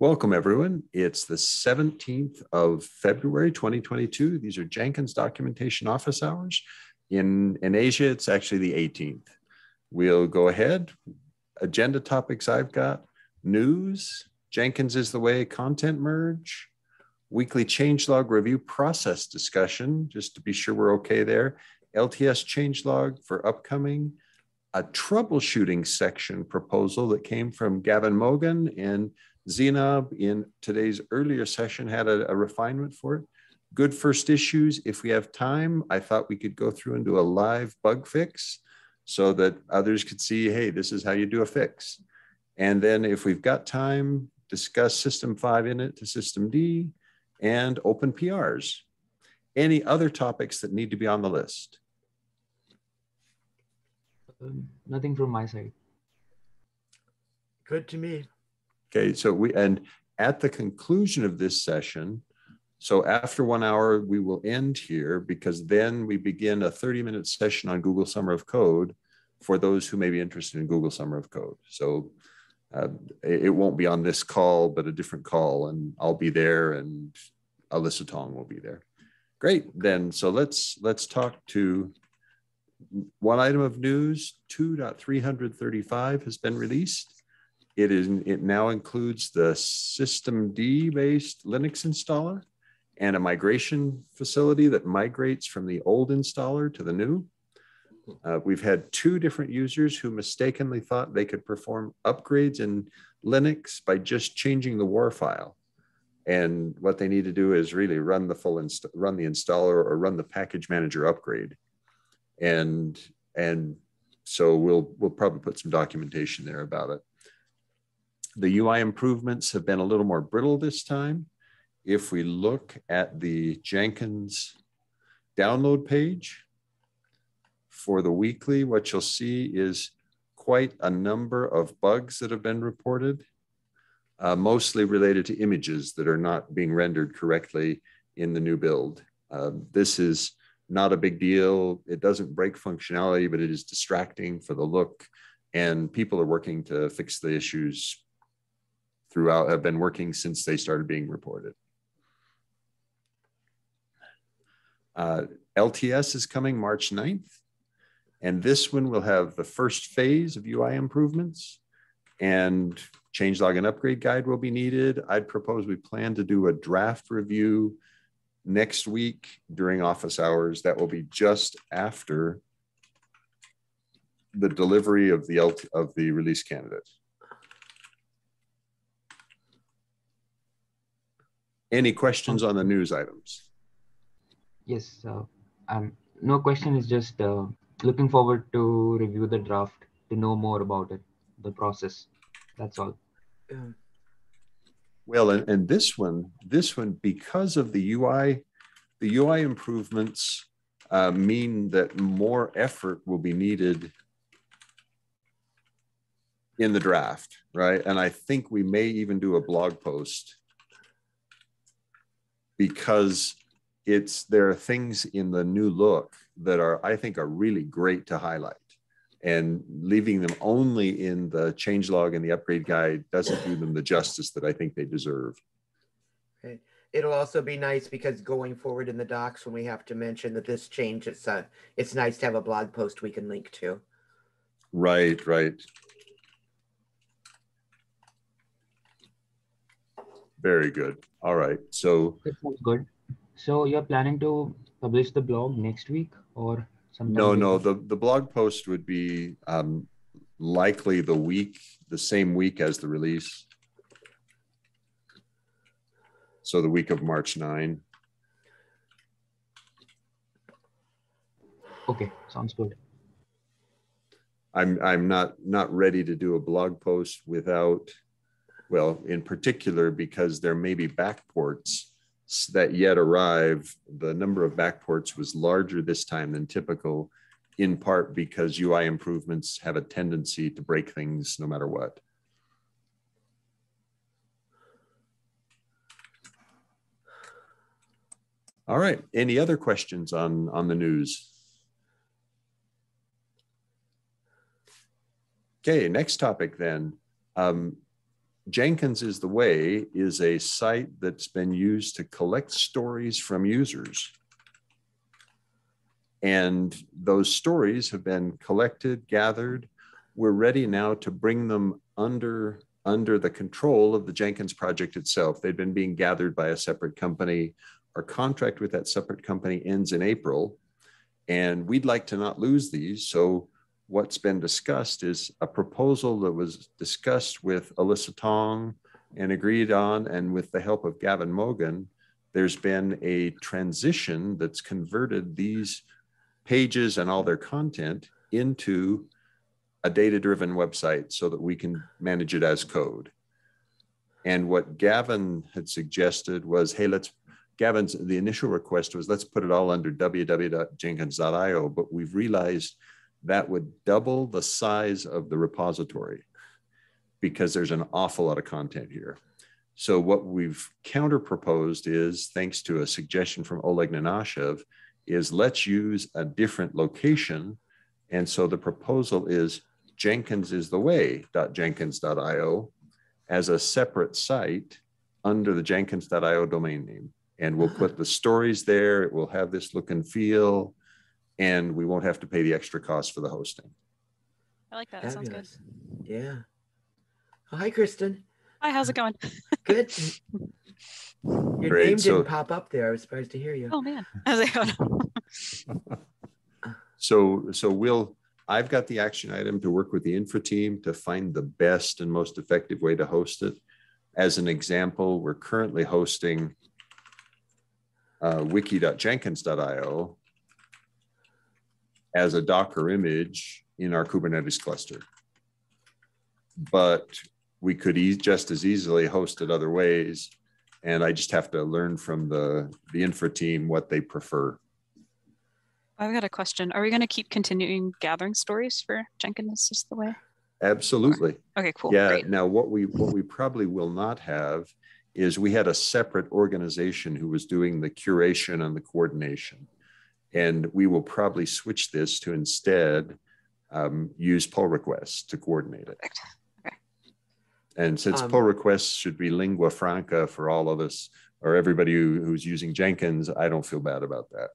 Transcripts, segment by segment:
Welcome, everyone. It's the 17th of February 2022. These are Jenkins documentation office hours. In, in Asia, it's actually the 18th. We'll go ahead. Agenda topics I've got news, Jenkins is the way, content merge, weekly changelog review process discussion, just to be sure we're okay there, LTS changelog for upcoming, a troubleshooting section proposal that came from Gavin Mogan and Zainab in today's earlier session had a, a, refinement for it. Good first issues. If we have time, I thought we could go through and do a live bug fix so that others could see, hey, this is how you do a fix. And then if we've got time, discuss system five in it to system D and open PRs. Any other topics that need to be on the list? Um, nothing from my side. Good to me. Okay, so we, and at the conclusion of this session, so after one hour, we will end here because then we begin a 30 minute session on Google Summer of Code for those who may be interested in Google Summer of Code. So uh, it won't be on this call, but a different call, and I'll be there, and Alyssa Tong will be there. Great. Then, so let's let's talk to one item of news. 2.335 has been released. It is it now includes the systemd based Linux installer and a migration facility that migrates from the old installer to the new. Uh, we've had two different users who mistakenly thought they could perform upgrades in Linux by just changing the WAR file. And what they need to do is really run the full inst- run the installer or run the package manager upgrade. And and so we'll we'll probably put some documentation there about it. The UI improvements have been a little more brittle this time. If we look at the Jenkins download page, for the weekly, what you'll see is quite a number of bugs that have been reported, uh, mostly related to images that are not being rendered correctly in the new build. Uh, this is not a big deal. It doesn't break functionality, but it is distracting for the look. And people are working to fix the issues throughout, have been working since they started being reported. Uh, LTS is coming March 9th. And this one will have the first phase of UI improvements and changelog and upgrade guide will be needed. I'd propose we plan to do a draft review next week during office hours. That will be just after the delivery of the of the release candidate. Any questions on the news items? Yes, uh, um, no question is just uh, looking forward to review the draft to know more about it, the process. That's all. Yeah. Well, and, and this one, this one, because of the UI, the UI improvements uh, mean that more effort will be needed in the draft, right? And I think we may even do a blog post because it's there are things in the new look that are i think are really great to highlight. And leaving them only in the changelog and the upgrade guide doesn't do them the justice that i think they deserve. Okay. it'll also be nice because going forward in the docs when we have to mention that this change it's uh, it's nice to have a blog post we can link to. Right right very good all right so good so you're planning to publish the blog next week or sometime? No, no. The the blog post would be um, likely the week, the same week as the release. So the week of March 9. Okay, sounds good. I'm I'm not not ready to do a blog post without well, in particular because there may be backports that yet arrive, the number of backports was larger this time than typical, in part because UI improvements have a tendency to break things no matter what. All right, any other questions on, on the news? Okay, next topic then. Um, Jenkins is the Way is a site that's been used to collect stories from users. And those stories have been collected, gathered. We're ready now to bring them under, under the control of the Jenkins project itself. They've been being gathered by a separate company. Our contract with that separate company ends in April. And we'd like to not lose these. So what's been discussed is a proposal that was discussed with Alyssa Tong and agreed on, and with the help of Gavin Mogan, there's been a transition that's converted these pages and all their content into a data-driven website so that we can manage it as code. And what Gavin had suggested was, hey, let's Gavin's the initial request was let's put it all under www.jenkins.io, but we've realized that would double the size of the repository because there's an awful lot of content here. So what we've counter proposed is, thanks to a suggestion from Oleg Nenashev, is let's use a different location. And so the proposal is Jenkins is the way.jenkins.io as a separate site under the jenkins.io domain name. And we'll put the stories there. It will have this look and feel and we won't have to pay the extra cost for the hosting. I like that. That sounds good. Yeah. Oh, hi, Kristin. Hi, how's it going? Good. Your Great. name didn't pop up there. I was surprised to hear you. Oh man, how's it going? so, so we'll. I've got the action item to work with the infra team to find the best and most effective way to host it. As an example, we're currently hosting uh, wiki.jenkins.io as a Docker image in our Kubernetes cluster. But we could e just as easily host it other ways. And I just have to learn from the, the infra team what they prefer. I've got a question. Are we going to keep continuing gathering stories for Jenkins is the way? Absolutely. Okay, cool. Yeah. Great. Now, what we what we probably will not have is we had a separate organization who was doing the curation and the coordination. And we will probably switch this to instead um, use pull requests to coordinate it. Okay. And since um, pull requests should be lingua franca for all of us or everybody who, who's using Jenkins, I don't feel bad about that.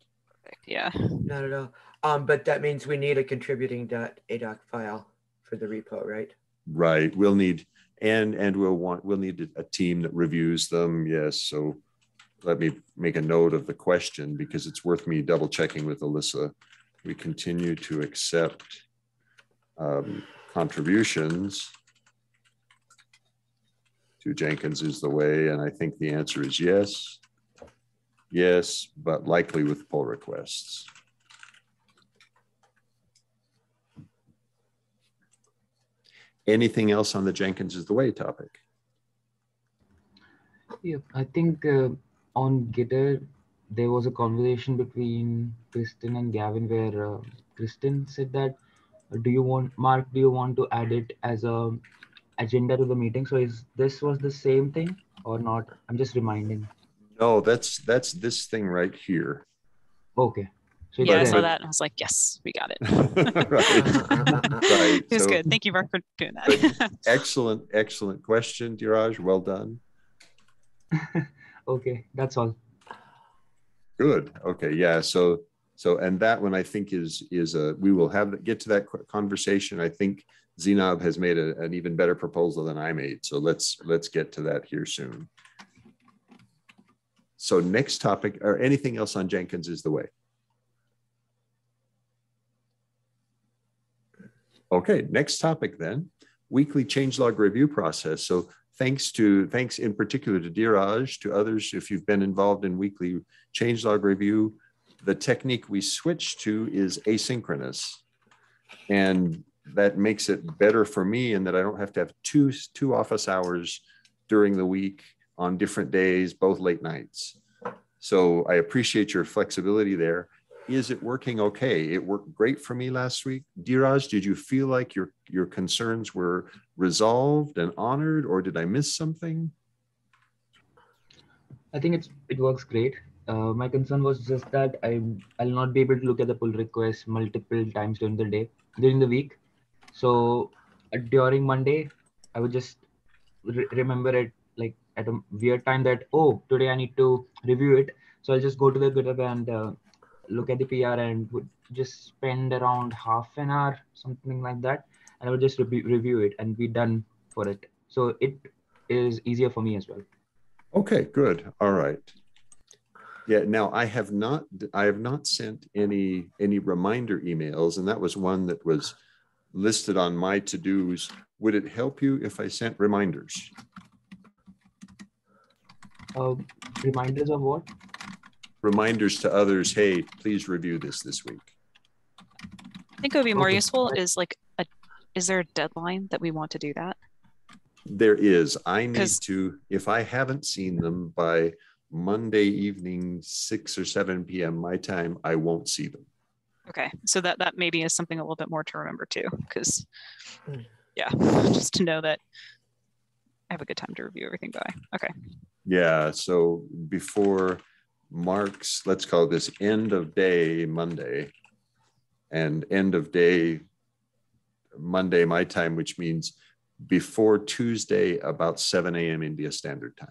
Yeah. Not at all. Um, but that means we need a contributing .adoc file for the repo, right? Right. We'll need and and we'll want we'll need a team that reviews them. Yes. So let me make a note of the question because it's worth me double checking with Alyssa. We continue to accept um, contributions to Jenkins is the way, and I think the answer is yes. Yes, but likely with pull requests. Anything else on the Jenkins is the way topic? Yeah, I think uh, on Gitter, there was a conversation between Kristin and Gavin where uh, Kristin said that, do you want, Mark, do you want to add it as a agenda to the meeting? So is this was the same thing or not? I'm just reminding. No, that's, that's this thing right here. Okay. So yeah, I saw that and I was like, yes, we got it. right. right. It was so, good. Thank you, Mark, for doing that. excellent, excellent question, Dheeraj. Well done okay that's all. Good. Okay yeah so so and that one i think is is a we will have get to that conversation. I think Zainab has made a, an even better proposal than i made so let's let's get to that here soon. So next topic or anything else on jenkins is the way. Okay next topic then weekly changelog review process. So thanks to thanks in particular to Dheeraj, to others, if you've been involved in weekly changelog review, the technique we switched to is asynchronous. And that makes it better for me in that I don't have to have two, two office hours during the week on different days, both late nights. So I appreciate your flexibility there is it working okay? It worked great for me last week. Diraj, did you feel like your, your concerns were resolved and honored, or did I miss something? I think it's it works great. Uh, my concern was just that I I'll not be able to look at the pull request multiple times during the day during the week. So uh, during Monday, I would just re- remember it like at a weird time that oh today I need to review it. So I'll just go to the GitHub and uh, look at the PR and would just spend around half an hour, something like that, and I would just re- review it and be done for it. So it is easier for me as well. Okay, good. All right. Yeah, now I have not I have not sent any any reminder emails, and that was one that was listed on my to-dos. Would it help you if I sent reminders? Uh, reminders of what? Reminders to others, hey, please review this this week. I think it would be more okay. useful is like a is there a deadline that we want to do that? There is. I need to, if I haven't seen them by Monday evening, 6 or 7 p.m. my time, I won't see them. Okay. So that that maybe is something a little bit more to remember too. Because hmm. yeah, just to know that I have a good time to review everything by. Okay. Yeah. So before Mark's, let's call this end of day Monday and end of day Monday, my time, which means before Tuesday about 7 a.m. India Standard Time.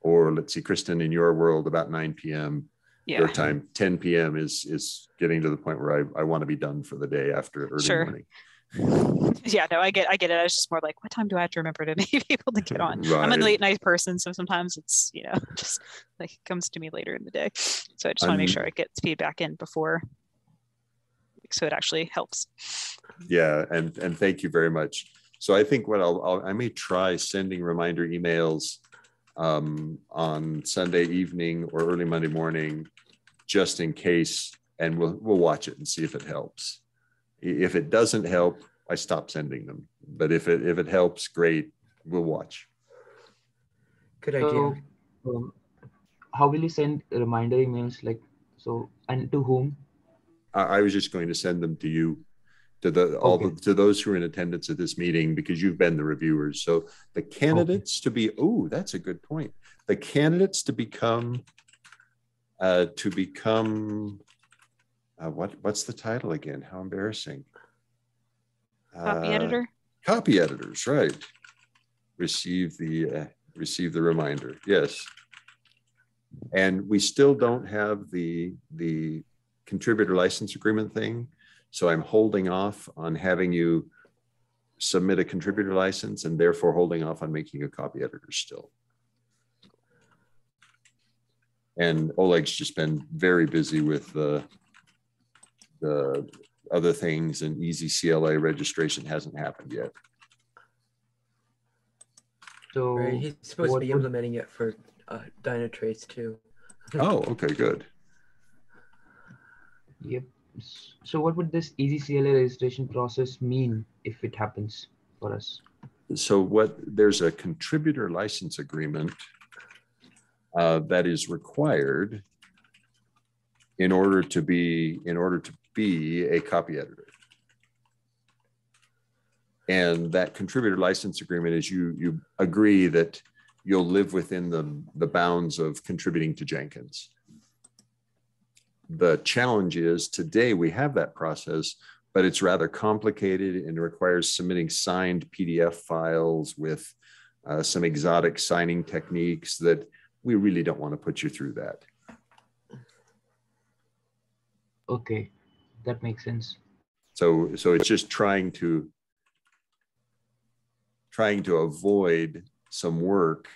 Or let's see, Kristin, in your world, about 9 p.m. Yeah. Your time, 10 p.m. is is getting to the point where I, I want to be done for the day after early sure. morning. Yeah, no, I get I get it. I was just more like, what time do I have to remember to be able to get on? Right. I'm a late night person, so sometimes it's, you know, just like it comes to me later in the day. So I just want to make sure I get feedback in before so it actually helps. Yeah, and and thank you very much. So I think what I'll, I'll I may try sending reminder emails um, on Sunday evening or early Monday morning, just in case, and we'll we'll watch it and see if it helps. If it doesn't help, I stop sending them. But if it if it helps, great, we'll watch. Good idea. So, um, how will you send reminder emails? Like so, and to whom? I, I was just going to send them to you, to the all the, to those who are in attendance at this meeting because you've been the reviewers. So the candidates okay. to be oh, that's a good point. The candidates to become uh, to become uh, what what's the title again? How embarrassing. Copy uh, editor. Copy editors, right? Receive the uh, receive the reminder. Yes. And we still don't have the the contributor license agreement thing. So I'm holding off on having you submit a contributor license and therefore holding off on making a copy editor still. And Oleg's just been very busy with the, the other things and easy CLA registration hasn't happened yet. So right. he's supposed to be implementing it for uh, Dynatrace too. oh, okay, good. Yep. So what would this easy CLA registration process mean if it happens for us? So what there's a contributor license agreement uh, that is required in order to be in order to be a copy editor. And that contributor license agreement is you you agree that you'll live within the, the bounds of contributing to Jenkins the challenge is today we have that process, but it's rather complicated and requires submitting signed PDF files with uh, some exotic signing techniques that we really don't want to put you through that. Okay, that makes sense. So, so it's just trying to trying to avoid some work.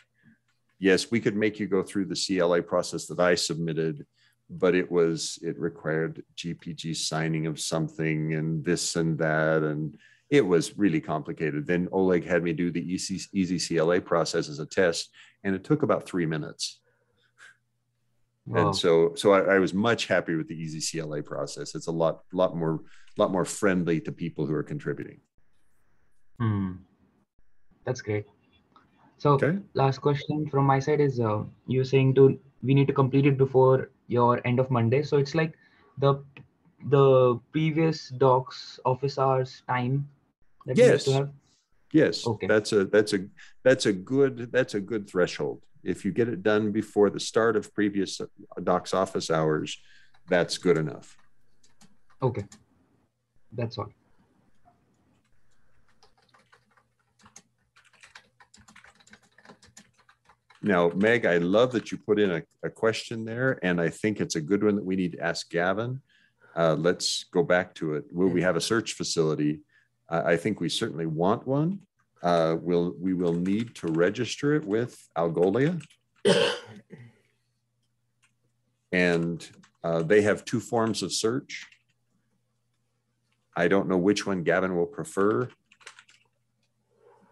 Yes, we could make you go through the CLA process that I submitted but it was it required gpg signing of something and this and that and it was really complicated then oleg had me do the easy, easy cla process as a test and it took about three minutes wow. and so so I, I, was much happier with the easy cla process it's a lot lot more lot more friendly to people who are contributing hmm. that's great so okay. last question from my side is uh, you're saying to we need to complete it before your end of Monday. So it's like the the previous docs office hours time that yes. to have. Yes. Okay. That's a that's a that's a good that's a good threshold. If you get it done before the start of previous docs office hours, that's good enough. Okay. That's all. Now, Meg, I love that you put in a, a, question there, and I think it's a good one that we need to ask Gavin. Uh, let's go back to it. Will we have a search facility? Uh, I think we certainly want one. Uh, we'll, we will need to register it with Algolia. and uh, they have two forms of search. I don't know which one Gavin will prefer.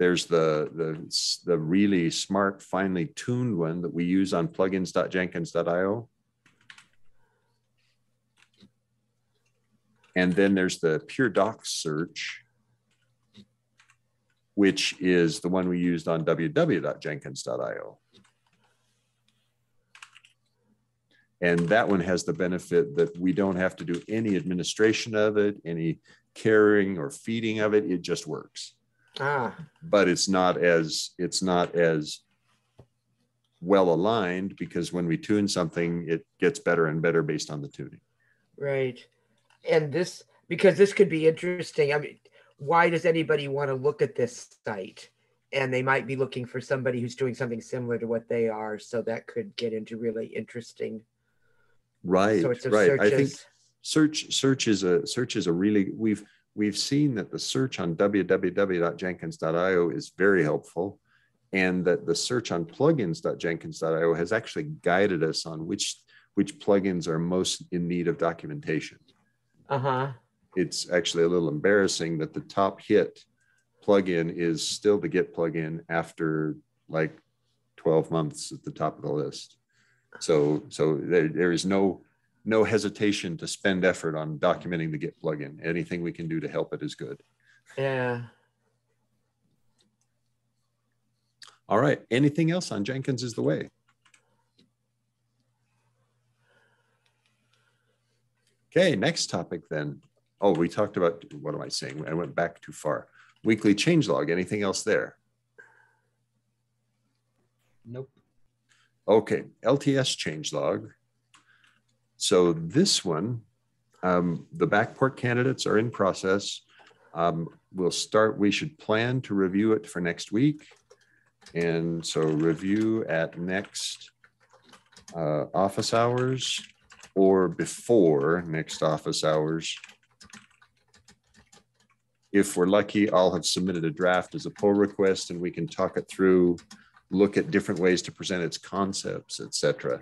There's the, the, the really smart, finely tuned one that we use on plugins.jenkins.io. And then there's the pure docs search, which is the one we used on www.jenkins.io. And that one has the benefit that we don't have to do any administration of it, any caring or feeding of it. It just works. Ah. But it's not as it's not as well aligned because when we tune something, it gets better and better based on the tuning. Right. And this because this could be interesting. I mean, why does anybody want to look at this site? And they might be looking for somebody who's doing something similar to what they are. So that could get into really interesting right sorts right searches. i think search search is a search is a really we've we've seen that the search on www.jenkins.io is very helpful and that the search on plugins.jenkins.io has actually guided us on which which plugins are most in need of documentation. Uh-huh. It's actually a little embarrassing that the top hit plugin is still the git plugin after like 12 months at the top of the list. So so there, there is no no hesitation to spend effort on documenting the Git plugin. Anything we can do to help it is good. Yeah. All right. Anything else on Jenkins is the way? Okay, next topic then. Oh, we talked about, what am I saying? I went back too far. Weekly changelog, anything else there? Nope. Okay, LTS changelog. So this one, um, the backport candidates are in process. Um, we'll start, we should plan to review it for next week. And so review at next uh, office hours or before next office hours. If we're lucky, I'll have submitted a draft as a pull request and we can talk it through look at different ways to present its concepts, etc.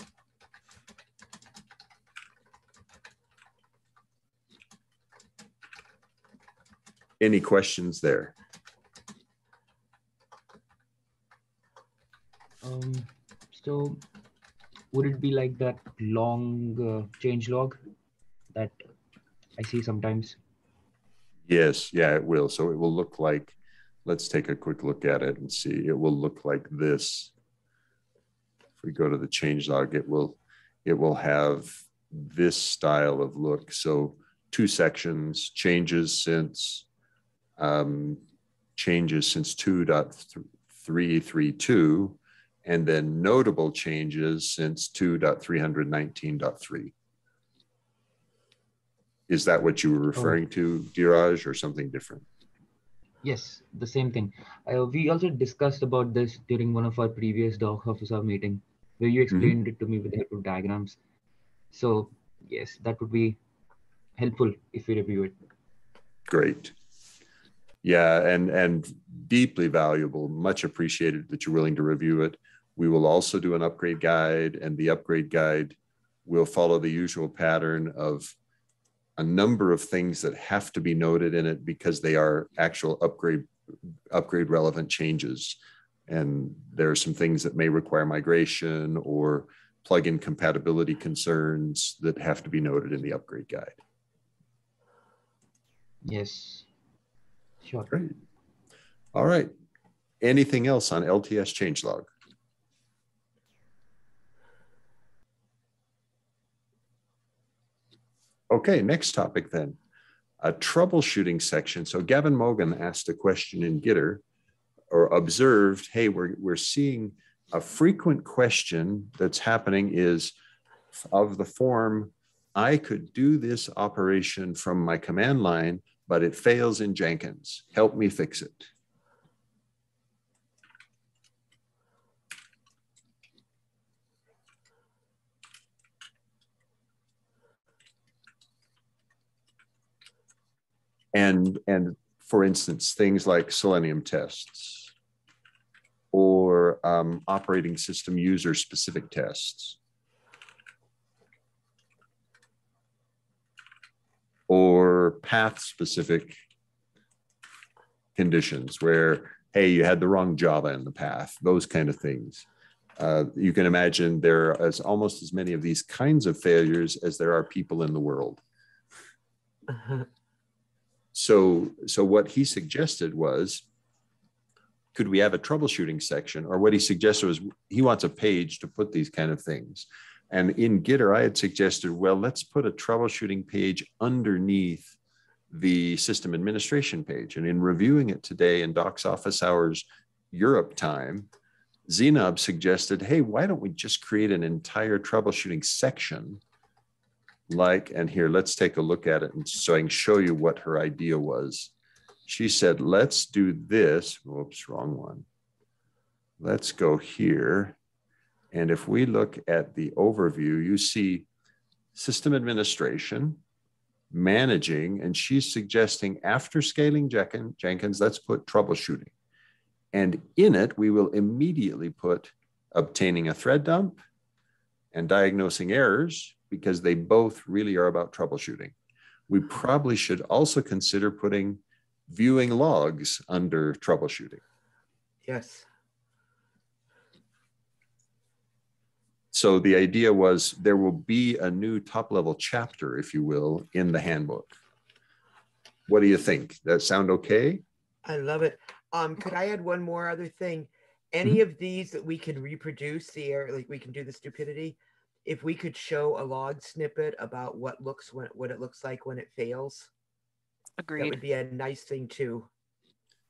Any questions there? Um, so would it be like that long uh, change log that I see sometimes? Yes, yeah, it will. So it will look like let's take a quick look at it and see. It will look like this. If we go to the change log, it will it will have this style of look. So two sections, changes since um, changes since 2.332, and then notable changes since 2.319.3. Is that what you were referring oh. to, Dheeraj, or something different? Yes, the same thing. Uh, we also discussed about this during one of our previous doc officer meeting, where you mm-hmm. explained mm-hmm. it to me with the help of diagrams. So yes, that would be helpful if we review it. Great. Yeah, and and deeply valuable. Much appreciated that you're willing to review it. We will also do an upgrade guide, and the upgrade guide will follow the usual pattern of a number of things that have to be noted in it because they are actual upgrade upgrade relevant changes and there are some things that may require migration or plugin compatibility concerns that have to be noted in the upgrade guide. Yes. Sure. Great. All right. Anything else on LTS changelog? Okay, next topic then. A troubleshooting section. So Gavin Mogan asked a question in Gitter or observed, hey, we're, we're seeing a frequent question that's happening is of the form, I could do this operation from my command line, but it fails in Jenkins. Help me fix it. And, and for instance, things like Selenium tests or um, operating system user specific tests or path specific conditions where, hey, you had the wrong Java in the path, those kind of things. Uh, you can imagine there are as almost as many of these kinds of failures as there are people in the world. so, so what he suggested was, could we have a troubleshooting section? Or what he suggested was he wants a page to put these kind of things. And in Gitter, I had suggested, well, let's put a troubleshooting page underneath the system administration page. And in reviewing it today in Doc's office hours Europe time, Zainab suggested, hey, why don't we just create an entire troubleshooting section? Like, and here, let's take a look at it and so I can show you what her idea was. She said, let's do this. Whoops, wrong one. Let's go here. And if we look at the overview, you see system administration, managing, and she's suggesting after scaling Jenkins, let's put troubleshooting. And in it, we will immediately put obtaining a thread dump and diagnosing errors because they both really are about troubleshooting. We probably should also consider putting viewing logs under troubleshooting. Yes. So the idea was there will be a new top level chapter, if you will, in the handbook. What do you think? That sound okay? I love it. Um, could I add one more other thing? Any mm-hmm. of these that we can reproduce the air, like we can do the stupidity. If we could show a log snippet about what looks when what it looks like when it fails, agreed. That would be a nice thing to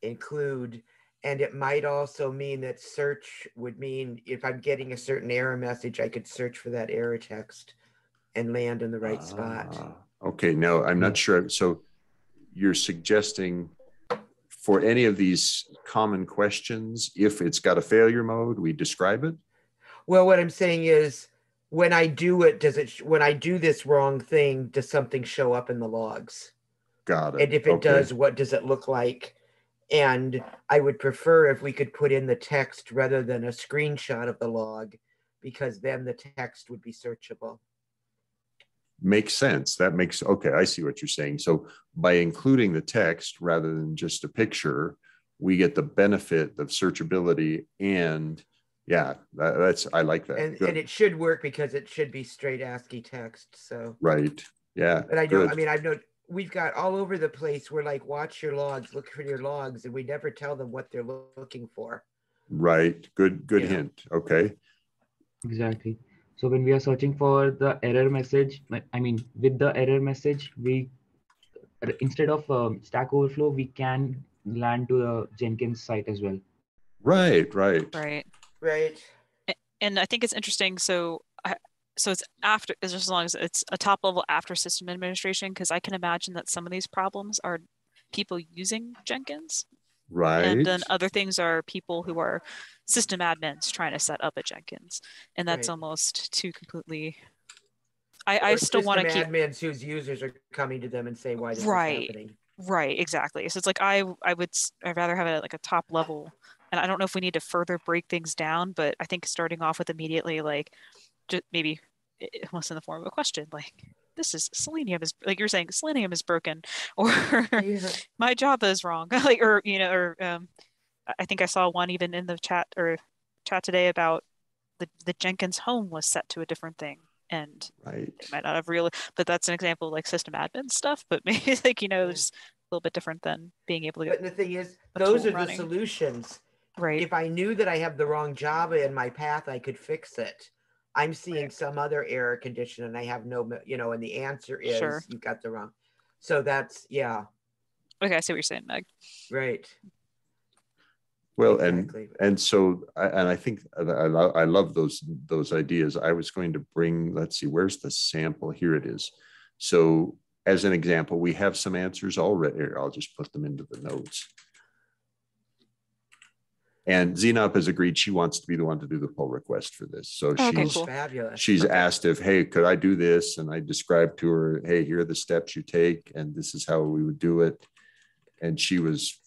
include. And it might also mean that search would mean if I'm getting a certain error message, I could search for that error text and land in the right spot. Ah, okay, no, I'm not sure. So you're suggesting for any of these common questions, if it's got a failure mode, we describe it? Well, what I'm saying is when I do it, does it, when I do this wrong thing, does something show up in the logs? Got it. And if it okay. does, what does it look like? And I would prefer if we could put in the text rather than a screenshot of the log, because then the text would be searchable makes sense. That makes okay. I see what you're saying. So by including the text rather than just a picture, we get the benefit of searchability and yeah, that, that's I like that. And, and, it should work because it should be straight ASCII text. So right, yeah. But I know. Good. I mean, I've known we've got all over the place. We're like, watch your logs, look for your logs, and we never tell them what they're looking for. Right. Good. Good yeah. hint. Okay. Exactly. So when we are searching for the error message, I mean, with the error message, we instead of um, Stack Overflow, we can land to the Jenkins site as well. Right, right, right, right. And I think it's interesting. So, I, so it's after, just as long as it's a top level after system administration, because I can imagine that some of these problems are people using Jenkins Right. And then other things are people who are system admins trying to set up a Jenkins. And that's right. almost too completely I, I still want to keep admins whose users are coming to them and say why this right. is happening. Right, exactly. So it's like I I would I'd rather have it like a top level and I don't know if we need to further break things down, but I think starting off with immediately like just maybe almost in the form of a question like this is selenium is like you're saying selenium is broken or yeah. my java is wrong like or you know or um, i think i saw one even in the chat or chat today about the, the jenkins home was set to a different thing and right. it might not have really but that's an example of like system admin stuff but maybe like you know just a little bit different than being able to but the thing is those are running. the solutions. Right. If i knew that i have the wrong java in my path i could fix it I'm seeing some other error condition and I have no, you know, and the answer is sure. you got the wrong. So that's, yeah. Okay, I see what you're saying, Meg. Right. Well, exactly. and and so and I think I, I love those those ideas. I was going to bring. Let's see, where's the sample? Here it is. So as an example, we have some answers already. I'll just put them into the notes. And Zainab has agreed she wants to be the one to do the pull request for this. So okay, she's cool. fabulous. She's okay. asked if, hey, could I do this? And I described to her, hey, here are the steps you take, and this is how we would do it. and she was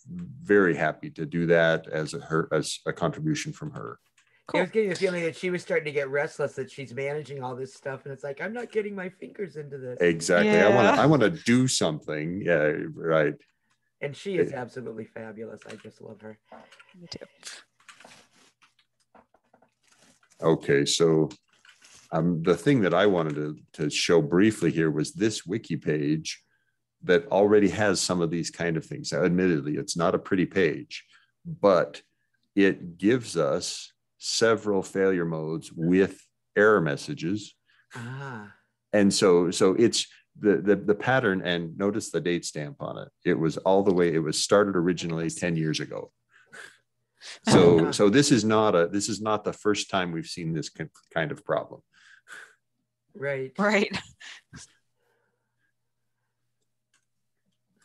very happy to do that as a, her as a contribution from her. Cool. I was getting the feeling that she was starting to get restless that she's managing all this stuff, and it's like I'm not getting my fingers into this. Exactly. Yeah. I want to. I want to do something. Yeah. Right. And she is absolutely fabulous. I just love her. Me too. Okay, so um, the thing that I wanted to, to show briefly here was this wiki page that already has some of these kind of things. Now, admittedly, it's not a pretty page, but it gives us several failure modes with error messages. Ah. And so, so it's the, the the pattern and notice the date stamp on it. It was all the way, it was started originally 10 years ago. Oh so, so this is not a this is not the first time we've seen this kind of problem. Right. Right.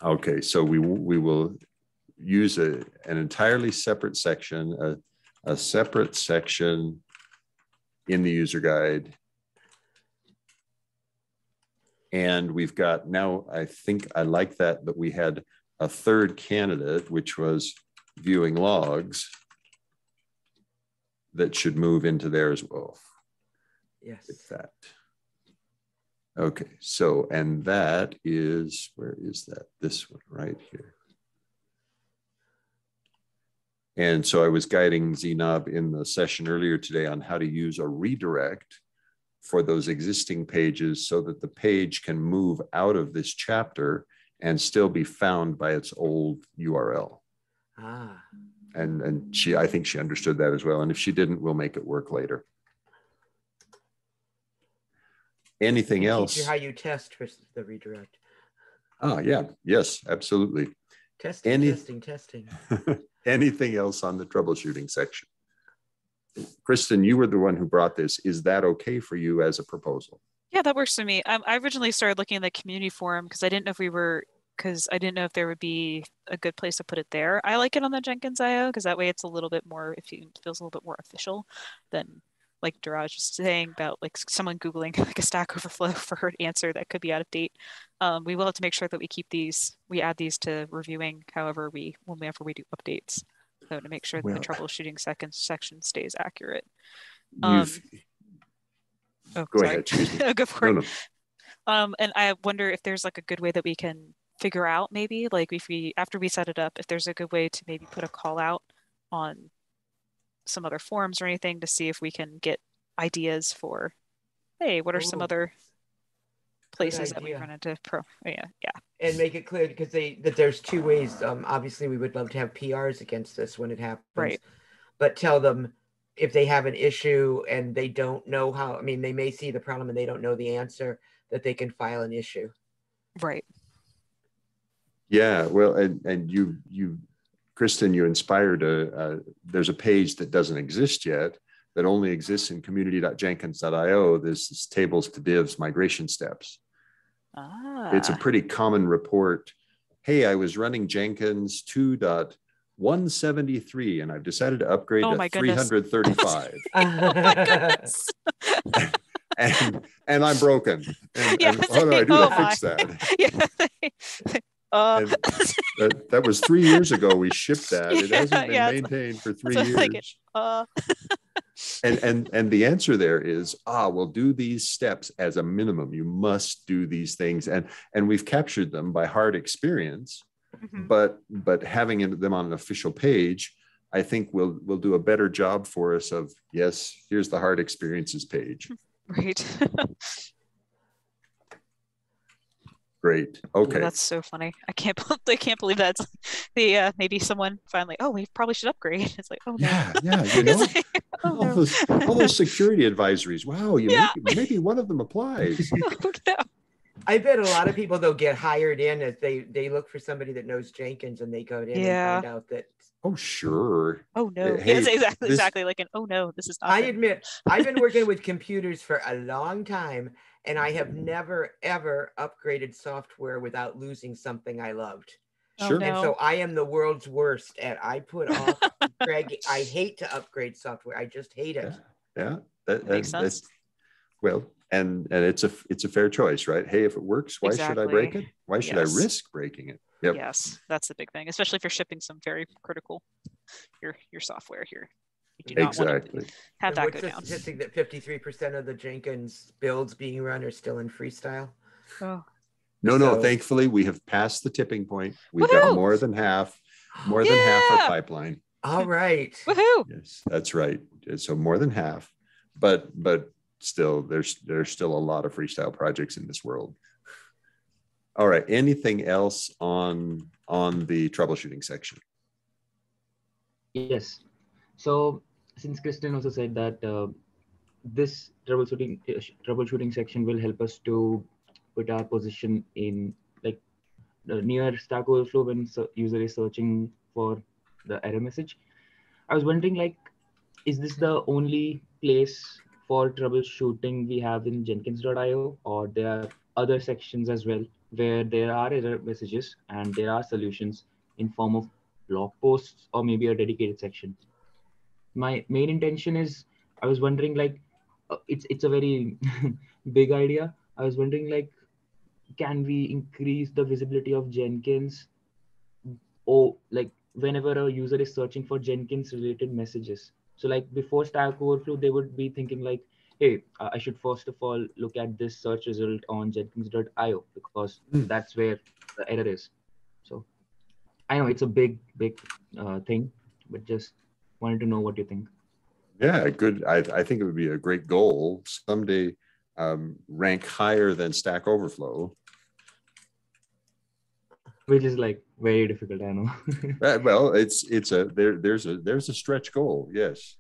Okay, so we we will use a, an entirely separate section, a, a separate section in the user guide. And we've got now, I think I like that, that we had a third candidate, which was viewing logs that should move into there as well. Yes. With that. Okay, so, and that is, where is that? This one right here. And so I was guiding Zainab in the session earlier today on how to use a redirect for those existing pages so that the page can move out of this chapter and still be found by its old URL. Ah. And, and she, I think she understood that as well. And if she didn't, we'll make it work later anything else? how you test for the redirect. Ah, yeah, yes, absolutely. Testing, Any, testing, testing. anything else on the troubleshooting section? Kristin, you were the one who brought this. Is that okay for you as a proposal? Yeah, that works for me. Um, I originally started looking at the community forum because I didn't know if we were because I didn't know if there would be a good place to put it there. I like it on the Jenkins IO because that way it's a little bit more, if it feels a little bit more official than like Dheeraj was saying about like someone Googling like a Stack Overflow for answer that could be out of date. Um, we will have to make sure that we keep these, we add these to reviewing however we, whenever we do updates. So to make sure that well, the troubleshooting second section stays accurate. Um, oh, go sorry. ahead. go for no, it. No. Um, and I wonder if there's like a good way that we can figure out maybe like if we after we set it up if there's a good way to maybe put a call out on some other forums or anything to see if we can get ideas for hey what are Ooh. some other places that we run into pro yeah yeah. And make it clear because they that there's two ways um obviously we would love to have prs against this when it happens. Right. But tell them if they have an issue and they don't know how i mean they may see the problem and they don't know the answer that they can file an issue. Right. Yeah well and and you you Kristin, you inspired a, there's a page that doesn't exist yet that only exists in community.jenkins.io. This is tables to divs migration steps. Ah. It's a pretty common report. Hey, I was running Jenkins 2.173 and I've decided to upgrade oh to 335. oh my goodness. and, and I'm broken. And, yeah, and what do I do oh to fix that? Yeah. Uh, that, that was three years ago. We shipped that. It hasn't been yeah, maintained for three years. Like uh. and and and the answer there is ah, we'll do these steps as a minimum. You must do these things, and and we've captured them by hard experience. Mm-hmm. But but having them on an official page, I think will will do a better job for us. Of yes, here's the hard experiences page. Right. Great. Okay. That's so funny. I can't. I can't believe that's the uh, maybe someone finally. Oh, we probably should upgrade. It's like, oh no. Yeah, yeah. You know, like, oh, all, no. those, all those security advisories. Wow, you yeah. maybe, maybe one of them applies. oh, no. I bet a lot of people though get hired in as they they look for somebody that knows Jenkins and they go in yeah. and find out that Oh sure. Oh no. Hey, yes, exactly, this, exactly. Like an oh no, this is not. I admit, I've been working with computers for a long time, and I have never ever upgraded software without losing something I loved. Oh, sure. And so I am the world's worst at I put off Greg. I hate to upgrade software. I just hate it. Yeah. yeah. That, that makes sense. well, and and it's a it's a fair choice, right? Hey, if it works, why exactly. should I break it? Why should yes. I risk breaking it? Yep. Yes, that's the big thing, especially if you're shipping some very critical your your software here. You do not exactly. want to have and that what's go the down. statistic that 53% of the Jenkins builds being run are still in freestyle? Oh. No, no, so, thankfully we have passed the tipping point. We've got more than half, more yeah! than half our pipeline. All right. Woohoo. Yes, that's right. So more than half. But but still there's there's still a lot of freestyle projects in this world. All right. Anything else on on the troubleshooting section? Yes. So since Kristin also said that uh, this troubleshooting uh, troubleshooting section will help us to put our position in like near Stack Overflow when so user is searching for the error message. I was wondering like, is this the only place for troubleshooting we have in Jenkins.io or there are other sections as well where there are error messages and there are solutions in form of blog posts or maybe a dedicated section. My main intention is I was wondering like uh, it's it's a very big idea. I was wondering like can we increase the visibility of Jenkins or like whenever a user is searching for Jenkins related messages. So like before Stack Overflow, they would be thinking like, hey, uh, I should first of all look at this search result on jenkins.io because mm. that's where the error is. So I know it's a big, big uh, thing, but just wanted to know what you think. Yeah, good. I, I think it would be a great goal someday. Um, rank higher than Stack Overflow, which is like very difficult. I know. Uh, well, it's it's a there. There's a there's a stretch goal. Yes.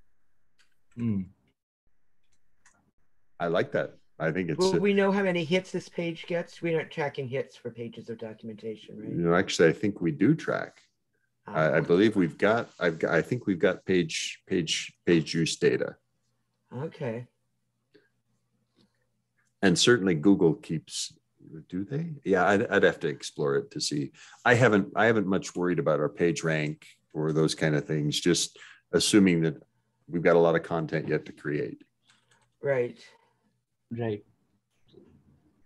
Mm. I like that. I think it's. Well, we know how many hits this page gets. We aren't tracking hits for pages of documentation, right? You know, actually, I think we do track. I, I, believe we've got. I've got. I think we've got page page page use data. Okay. And certainly, Google keeps. Do they? Yeah, I'd, I'd have to explore it to see. I haven't. I haven't much worried about our page rank or those kind of things. Just assuming that we've got a lot of content yet to create. Right. Right.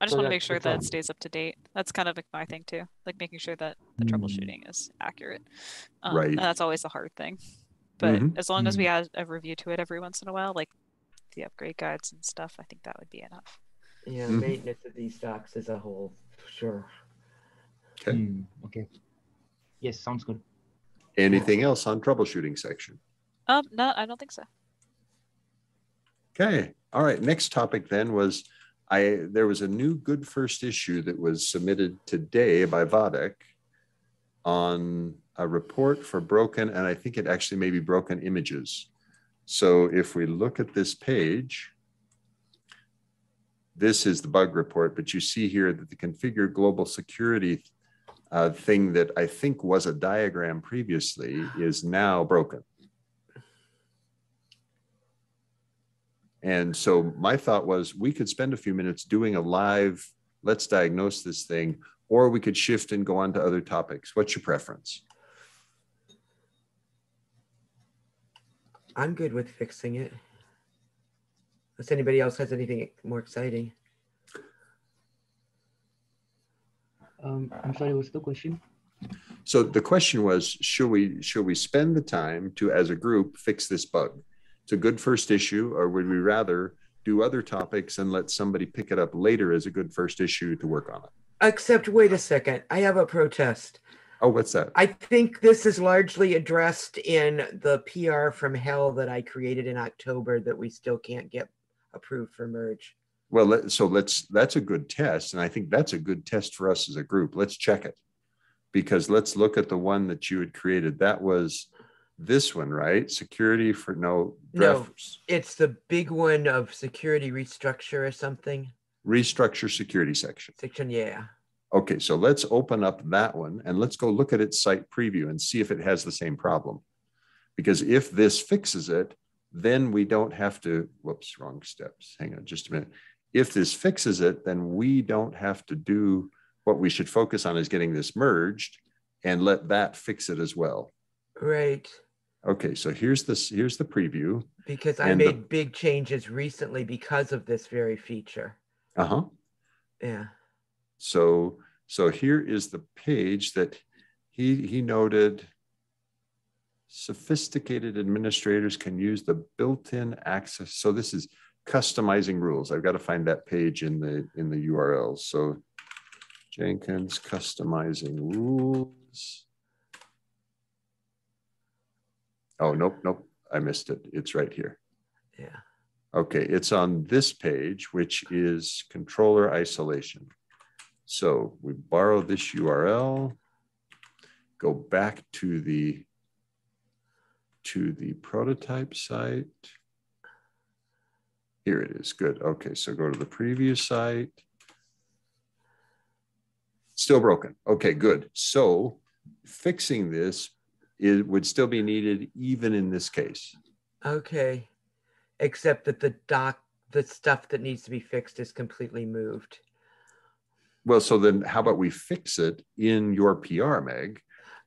I just so want to make sure that it stays up to date. That's kind of like my thing too, like making sure that the mm. troubleshooting is accurate. Um, right. And that's always a hard thing. But mm-hmm. as long as we mm-hmm. add a review to it every once in a while, like the upgrade guides and stuff, I think that would be enough. Yeah, mm-hmm. maintenance of these stocks as a whole, sure. Okay. Mm, okay. Yes, sounds good. Anything else on troubleshooting section? Um, no, I don't think so. Okay. All right. Next topic then was I there was a new good first issue that was submitted today by Wadeck on a report for broken, and I think it actually may be broken images. So if we look at this page, this is the bug report, but you see here that the configure global security uh, thing that I think was a diagram previously is now broken. And so my thought was we could spend a few minutes doing a live, let's diagnose this thing, or we could shift and go on to other topics. What's your preference? I'm good with fixing it. Unless anybody else has anything more exciting. Um, I'm sorry, what's the question? So the question was, should we should we spend the time to, as a group, fix this bug? It's a good first issue, or would we rather do other topics and let somebody pick it up later as a good first issue to work on it? Except, wait a second, I have a protest. Oh, what's that? I think this is largely addressed in the PR from hell that I created in October that we still can't get approved for merge. Well, so let's that's a good test, and I think that's a good test for us as a group. Let's check it because let's look at the one that you had created. That was this one, right? Security for no. No, it's the big one of security restructure or something. Restructure security section. Section, yeah. Okay, so let's open up that one and let's go look at its site preview and see if it has the same problem. Because if this fixes it, then we don't have to, whoops, wrong steps. Hang on just a minute. If this fixes it, then we don't have to do what we should focus on is getting this merged and let that fix it as well. Right. Okay, so here's this here's the preview. Because I made the, big changes recently because of this very feature. Uh-huh. Yeah. So So here is the page that he, he noted sophisticated administrators can use the built-in access. So this is customizing rules. I've got to find that page in the in the URL. So Jenkins customizing rules. Oh, nope, nope. I missed it. It's right here. Yeah. Okay, it's on this page, which is controller isolation. So we borrow this URL, go back to the to the prototype site. Here it is. Good. Okay, so go to the preview site. Still broken. Okay, good. So fixing this it would still be needed even in this case. Okay. Except that the doc, the stuff that needs to be fixed is completely moved. Well, so then how about we fix it in your PR, Meg,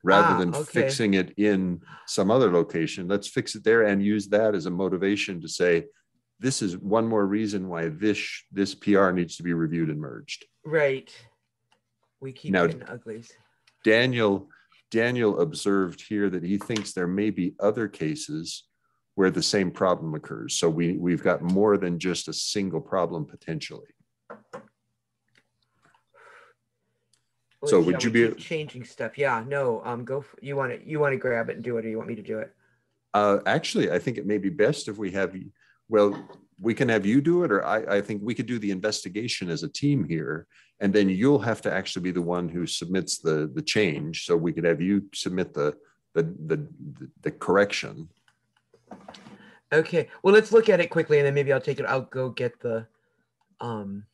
rather ah, than okay. fixing it in some other location? Let's fix it there and use that as a motivation to say, this is one more reason why this this PR needs to be reviewed and merged. Right. We keep now, uglies. Daniel Daniel observed here that he thinks there may be other cases where the same problem occurs. So we, we've got more than just a single problem potentially. Well, so would you be changing stuff? Yeah, no, um, go, for, you want to, you want to grab it and do it, or you want me to do it? Uh, actually, I think it may be best if we have, well, we can have you do it, or I, I think we could do the investigation as a team here and then you'll have to actually be the one who submits the the change. So we could have you submit the the the, the correction. Okay. Well let's look at it quickly and then maybe i'll take it. I'll go get the um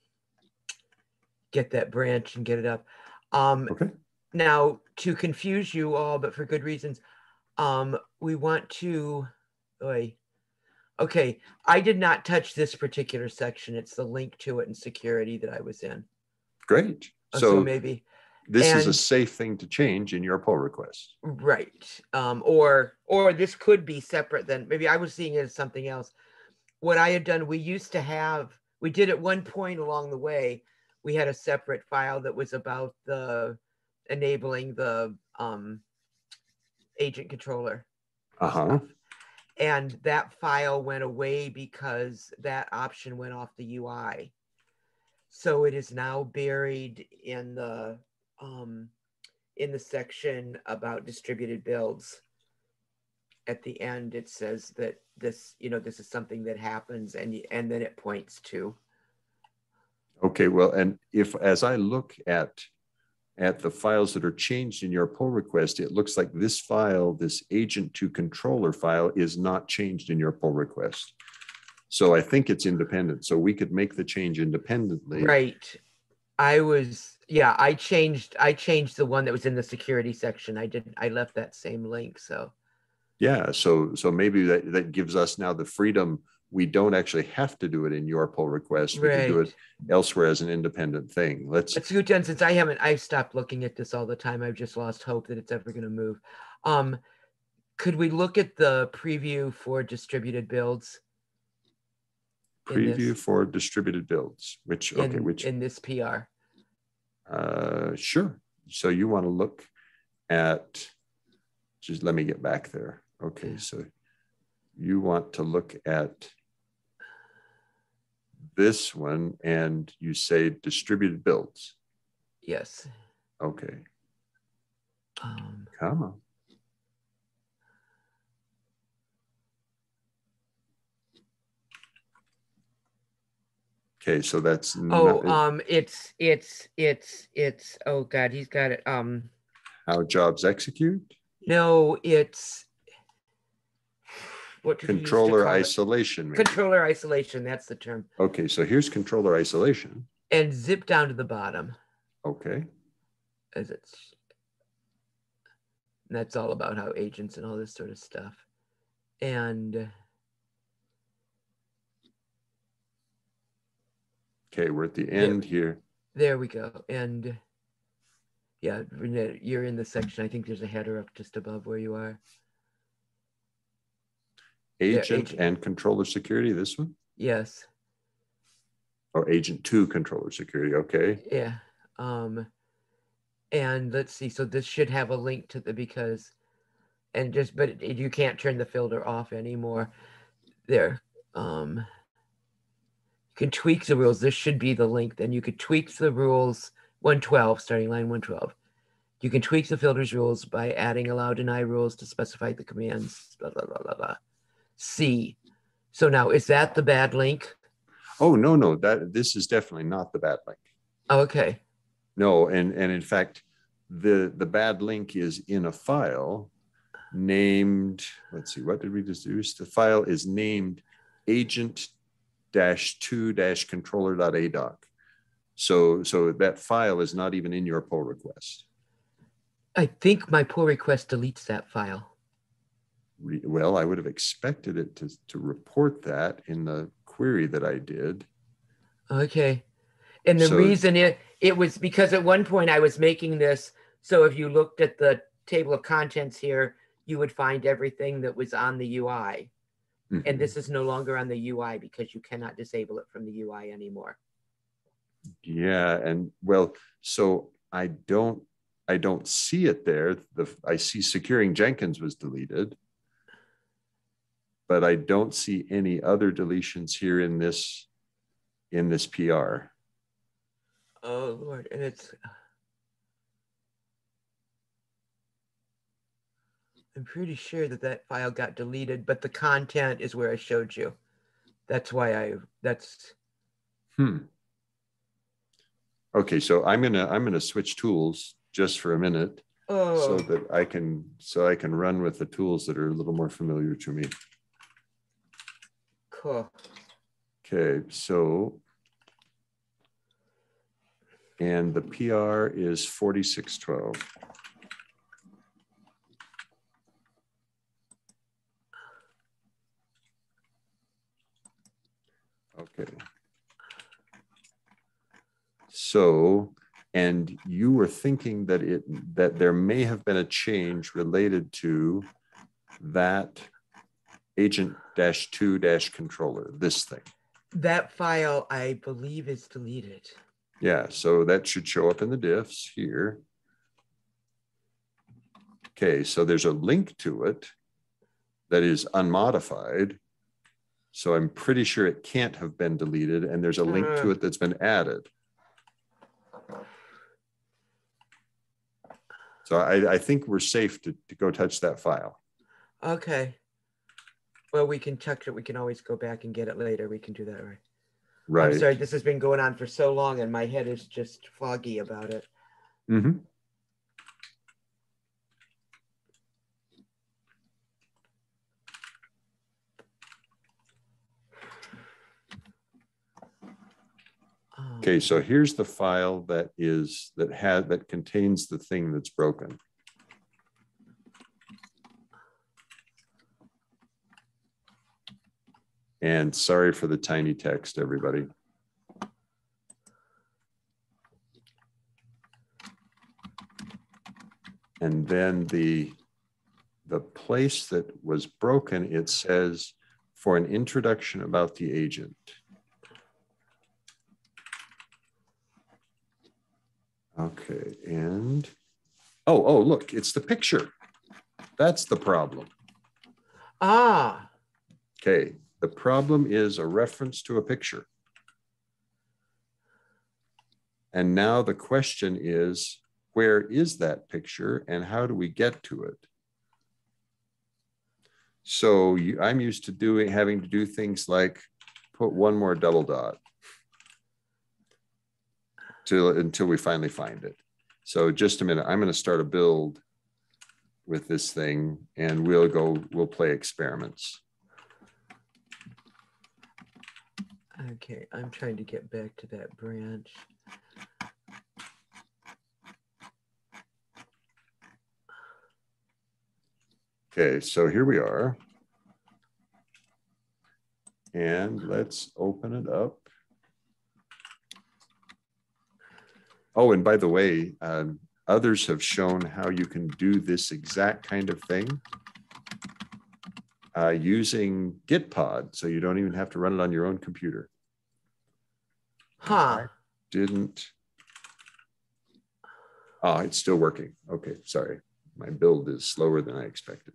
get that branch and get it up. Um okay. now to confuse you all but for good reasons um we want to oy, okay. I did not touch this particular section. It's the link to it in security that i was in Great. Uh, so, so maybe this and, is a safe thing to change in your pull request. Right. Um, or or this could be separate then. Maybe I was seeing it as something else. What I had done, we used to have, we did at one point along the way, we had a separate file that was about the enabling the um, agent controller. Uh-huh. And that file went away because that option went off the UI. So it is now buried in the um, in the section about distributed builds. At the end, it says that this, you know, this is something that happens, and and then it points to. Okay, well, and if as I look at at the files that are changed in your pull request, it looks like this file, this agent to controller file, is not changed in your pull request. So I think it's independent. So we could make the change independently. Right. I was yeah, I changed I changed the one that was in the security section. I did I left that same link. So yeah, so so maybe that, that gives us now the freedom. We don't actually have to do it in your pull request. We right. can do it elsewhere as an independent thing. Let's But Scoot since I haven't I've stopped looking at this all the time. I've just lost hope that it's ever gonna move. Um could we look at the preview for distributed builds? Preview for distributed builds, which, okay, in, which. In this PR. Uh, sure. So you want to look at, just let me get back there. Okay, so you want to look at this one and you say distributed builds. Yes. Okay. Um, Come on. Okay, so that's Oh, um, it's it's it's it's oh god, he's got it. Um, how jobs execute. No, it's what controller isolation. Maybe. Controller isolation. That's the term. Okay, so here's controller isolation. And zip down to the bottom. Okay. As it's that's all about how agents and all this sort of stuff. And Okay, we're at the end there, here. There we go. And yeah, you're in the section. I think there's a header up just above where you are. Agent, agent. and controller security, this one? Yes. Or agent two controller security, okay. Yeah. Um, And let's see, so this should have a link to the, because, and just, but it- you can't turn the filter off anymore. There, um, can tweak the rules. This should be the link. Then you could tweak the rules, one twelve, starting line one twelve. You can tweak the filters rules by adding allow deny rules to specify the commands, blah, blah, blah, blah, blah. C. So now, is that the bad link? Oh, no, no, that, this is definitely not the bad link. Oh, Okay, No, and, and in fact, the, the bad link is in a file named, let's see, what did we just do? The file is named agent dash two dash controller dot adoc. So, so that file is not even in your pull request. I think my pull request deletes that file. Well, I would have expected it to, to report that in the query that I did. Okay. And the So- reason it it was because at one point I was making this so if you looked at the table of contents here, you would find everything that was on the UI. Mhm. And this is no longer on the UI because you cannot disable it from the UI anymore. Yeah, and well, so I don't, I don't see it there. The, I see securing Jenkins was deleted. But I don't see any other deletions here in this, in this PR. Oh Lord, and it's I'm pretty sure that that file got deleted, but the content is where I showed you. That's why I, that's. Hmm. Okay, so I'm gonna, I'm gonna switch tools just for a minute. Oh. So that I can, so I can run with the tools that are a little more familiar to me. Cool. Okay, so. And the PR is 4612. Okay. So, and you were thinking that it, that there may have been a change related to that agent dash two dash controller, this thing. That file I believe is deleted. Yeah, so that should show up in the diffs here. Okay, so there's a link to it that is unmodified. So I'm pretty sure it can't have been deleted and there's a link to Uh. it that's been added. So I, I think we're safe to, to go touch that file. Okay. Well, we can touch it. We can always go back and get it later. We can do that, right? Right. I'm sorry, this has been going on for so long and my head is just foggy about it. Mhm. Okay, so here's the file that is, that had, that contains the thing that's broken. And sorry for the tiny text, everybody. And then the, the place that was broken, it says for an introduction about the agent. Okay, and, oh, oh, look, it's the picture. That's the problem. Ah, Okay, the problem is a reference to a picture. And now the question is, where is that picture and how do we get to it? So you, I'm used to doing, having to do things like put one more double dot till, until we finally find it. So just a minute, I'm going to start a build with this thing and we'll go, we'll play experiments. okay. I'm trying to get back to that branch. Okay, so here we are. And let's open it up. Oh, and by the way, um, others have shown how you can do this exact kind of thing uh, using Gitpod, so you don't even have to run it on your own computer. Huh. Didn't. Oh, it's still working. Okay, sorry. My build is slower than I expected.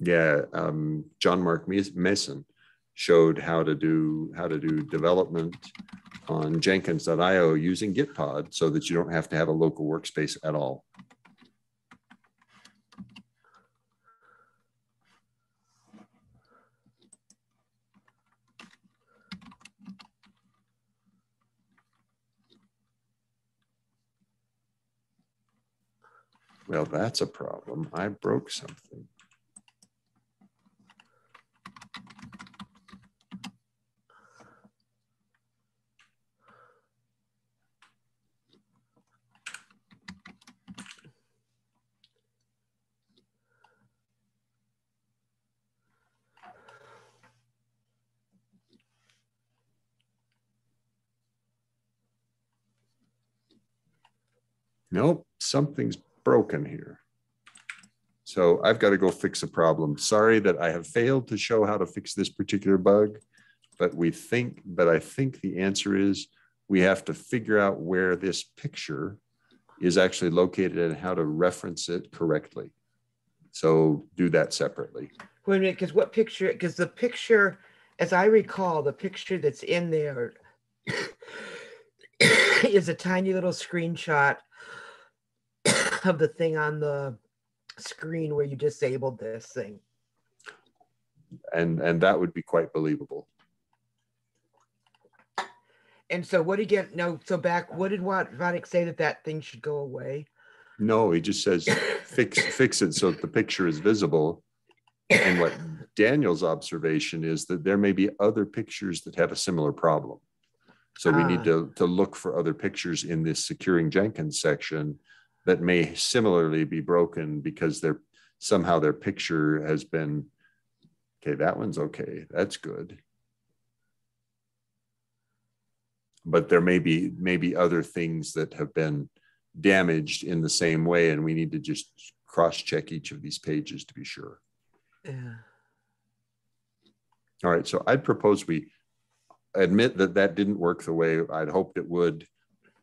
Yeah, um, Jean-Marc Meessen showed how to do how to do development on Jenkins.io using Gitpod so that you don't have to have a local workspace at all. Well, that's a problem. I broke something. Nope, something's broken here. So I've got to go fix a problem. Sorry that I have failed to show how to fix this particular bug, but we think, but I think the answer is we have to figure out where this picture is actually located and how to reference it correctly. So do that separately. Wait a minute, because what picture? Because the picture, as I recall, the picture that's in there is a tiny little screenshot of the thing on the screen where you disabled this thing. And and that would be quite believable. And so what again? No, so back. What did what Wadeck say that that thing should go away? No, he just says fix fix it so that the picture is visible. And what Daniel's observation is that there may be other pictures that have a similar problem. So we need ah. to, to look for other pictures in this securing Jenkins section that may similarly be broken because their somehow their picture has been okay that one's okay that's good. But there may be maybe other things that have been damaged in the same way and we need to just cross check each of these pages to be sure. Yeah. All right so i'd propose we admit that that didn't work the way i'd hoped it would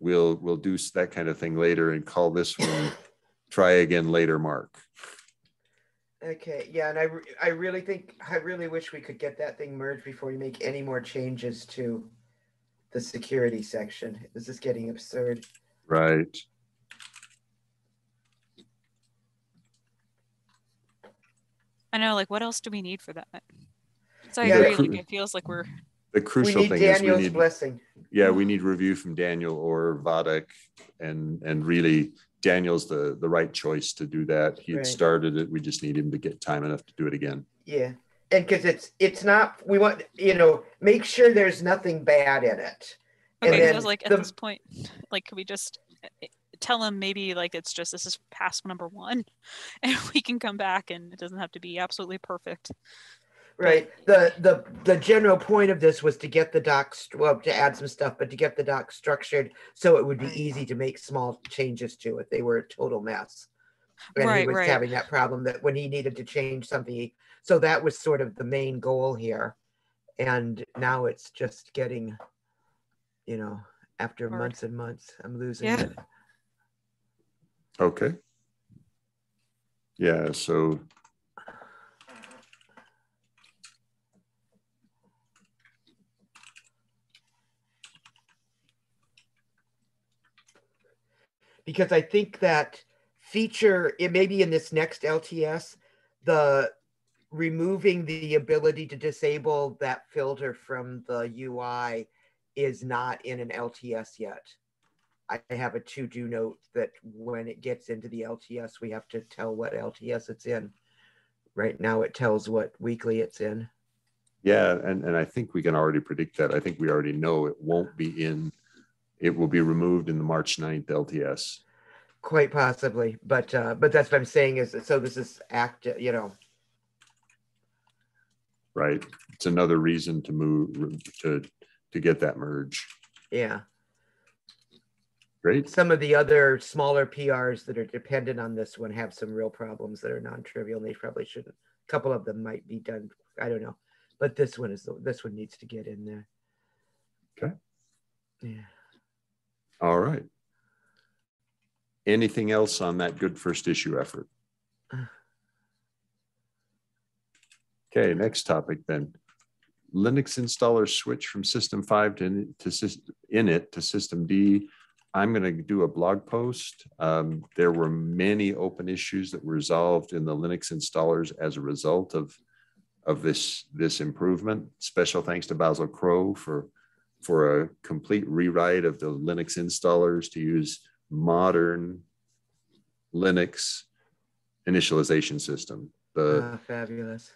we'll we'll do that kind of thing later and call this one try again later mark. Okay yeah and i i really think i really wish we could get that thing merged before we make any more changes to the security section. This is getting absurd. Right. I know like what else do we need for that? So i yeah, agree like, it feels like we're the crucial thing Daniel's is we need blessing. Yeah, we need review from Daniel or Wadeck, and and really Daniel's the the right choice to do that. He right. started it. We just need him to get time enough to do it again. Yeah, and because it's it's not we want you know make sure there's nothing bad in it. Okay, so like at the, this point, like can we just eh, tell him maybe like it's just this is pass number one, and we can come back and it doesn't have to be absolutely perfect right. The the the general point of this was to get the doc well to add some stuff but to get the doc structured so it would be easy to make small changes to it. They were a total mess. And right, he was right. having that problem that when he needed to change something so that was sort of the main goal here. And now it's just getting you know after Hard. months and months i'm losing yeah. it. Okay. Yeah so because I think that feature it may be in this next LTS the removing the ability to disable that filter from the UI is not in an LTS yet. I have a to do note that when it gets into the LTS, we have to tell what LTS it's in. Right now, it tells what weekly it's in. Yeah, and, and I think we can already predict that. I think we already know it won't be in it will be removed in the March 9th LTS. Quite possibly, but uh, but that's what I'm saying is so this is act, you know. Right. It's another reason to move to to get that merge. Yeah. Great. Some of the other smaller PRs that are dependent on this one have some real problems that are non-trivial, and they probably shouldn't. A couple of them might be done. I don't know. but this one is the this one needs to get in there. Okay. Yeah. All right. Anything else on that good first issue effort? Okay, next topic then. Linux installer switch from System V to, to init to systemd. I'm going to do a blog post. Um, there were many open issues that were resolved in the Linux installers as a result of of this this improvement. Special thanks to Basil Crow for for a complete rewrite of the Linux installers to use modern Linux initialization system. The Ah, fabulous.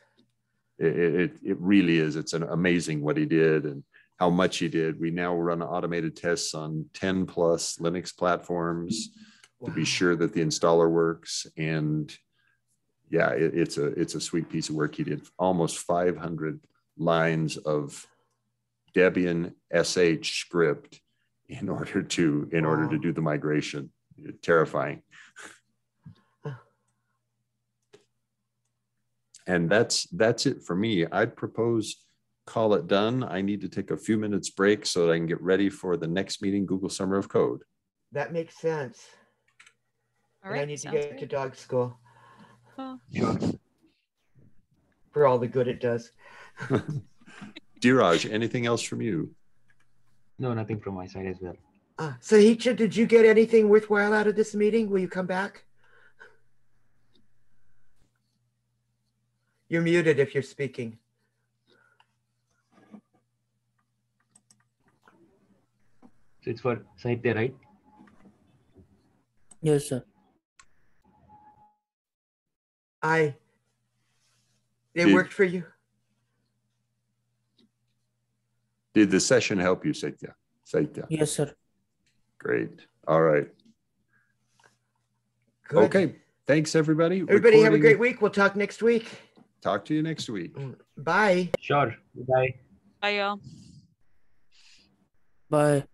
it, it, it really is. It's an amazing what he did and how much he did. We now run automated tests on 10 plus Linux platforms to be sure that the installer works. And yeah, it, it's a it's a sweet piece of work. He did almost 500 lines of Debian SH script in order to in order to do the migration. Terrifying. And that's that's it for me. I'd propose call it done. I need to take a few minutes break so that I can get ready for the next meeting, Google Summer of Code. That makes sense. All and I need to get great. to dog school Well, for all the good it does. Dheeraj, anything else from you? No, nothing from my side as well. Uh, Sahitya, did you get anything worthwhile out of this meeting? Will you come back? You're muted if you're speaking. So it's for Sahitya, right? Yes, sir. I. It Did- worked for you. Did the session help you, Satya? Satya, Yes, sir. great. All right. Good. Okay. Thanks, everybody. Everybody have a great week. We'll talk next week. Talk to you next week. Bye. Sure. Bye. bye, y'all. Bye.